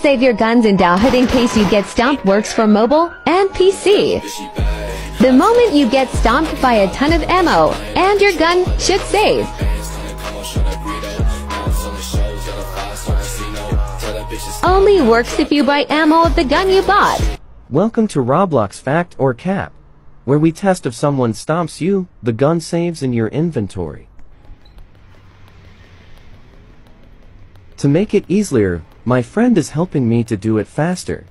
Save your guns in Da Hood in case you get stomped works for mobile and PC. The moment you get stomped by a ton of ammo, and your gun should save. Only works if you buy ammo of the gun you bought. Welcome to Roblox Fact or Cap, where we test if someone stomps you, the gun saves in your inventory. To make it easier, my friend is helping me to do it faster.